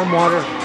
warm water.